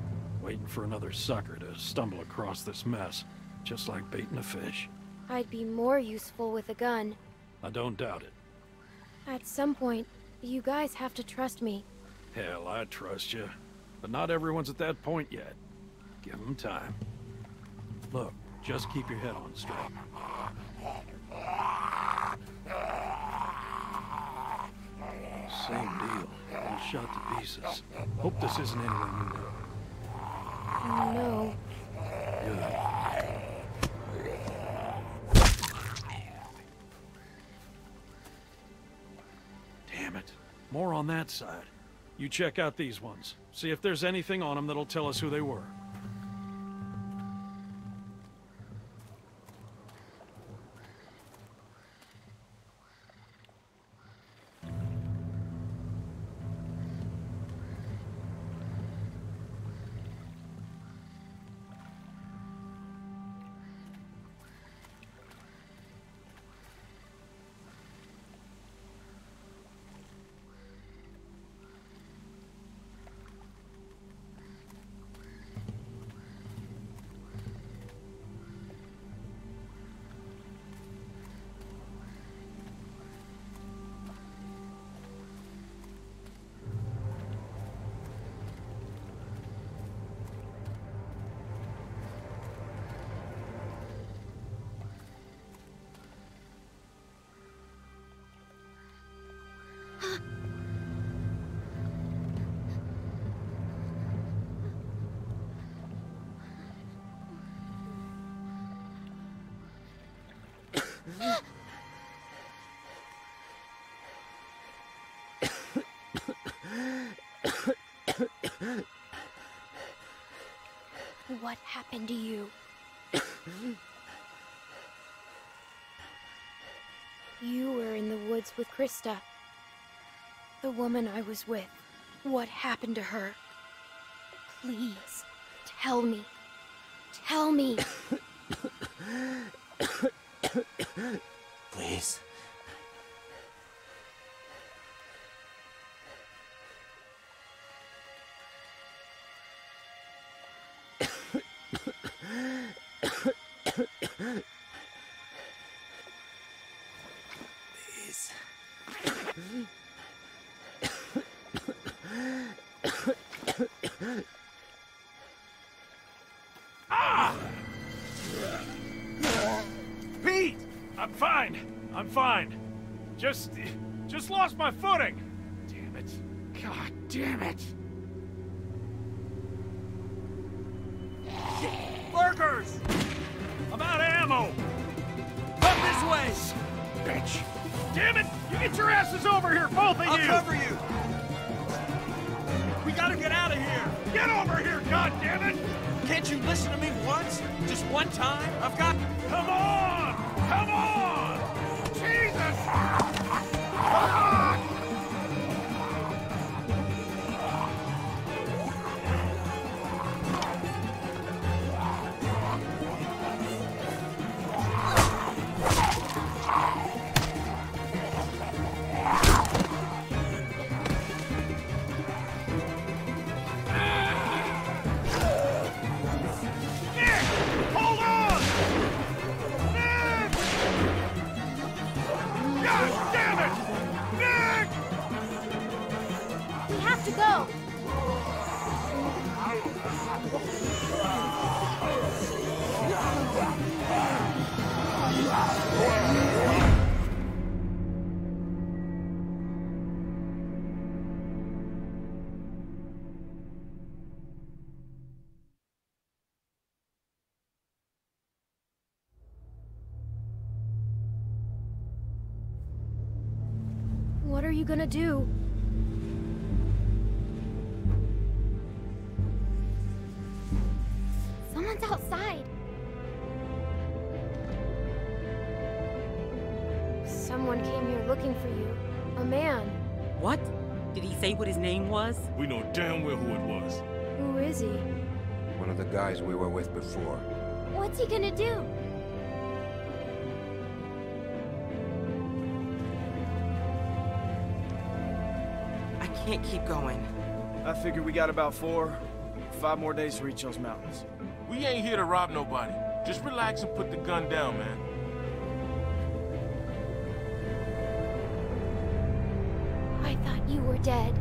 waiting for another sucker to stumble across this mess, just like baiting a fish. I'd be more useful with a gun. I don't doubt it. At some point, you guys have to trust me. Hell, I trust you. But not everyone's at that point yet. Give them time. Look, just keep your head on straight. Same deal. All shot to pieces. Hope this isn't anyone you know. No. Damn it. More on that side. You check out these ones. See if there's anything on them that'll tell us who they were. What happened to you? [COUGHS] you were in the woods with Christa. The woman I was with. What happened to her? Please, tell me. Tell me. [COUGHS] [COUGHS] Please. Please. I'm fine. Just... just lost my footing. Damn it. God damn it. Burgers! I'm out of ammo! Come this way! Bitch! Damn it! You get your asses over here, both of you! I'll cover you! We gotta get out of here! Get over here, God damn it! Can't you listen to me once? Just one time? I've got... Come on! Come on! Oh! Gonna do? Someone's outside. Someone came here looking for you. A man. What? Did he say what his name was? We know damn well who it was. Who is he? One of the guys we were with before. What's he gonna do? Can't keep going. I figure we got about four, five more days to reach those mountains. We ain't here to rob nobody. Just relax and put the gun down, man. I thought you were dead.